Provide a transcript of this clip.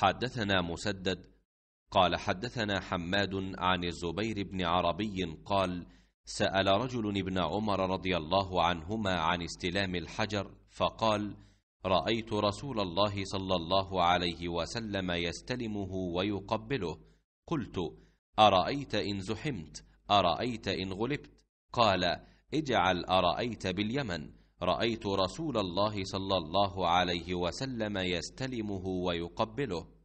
حدثنا مسدد قال حدثنا حماد عن الزبير بن عربي قال سأل رجل ابن عمر رضي الله عنهما عن استلام الحجر فقال رأيت رسول الله صلى الله عليه وسلم يستلمه ويقبله. قلت أرأيت إن زحمت؟ أرأيت إن غلبت؟ قال اجعل أرأيت باليمن. رأيت رسول الله صلى الله عليه وسلم يستلمه ويقبله.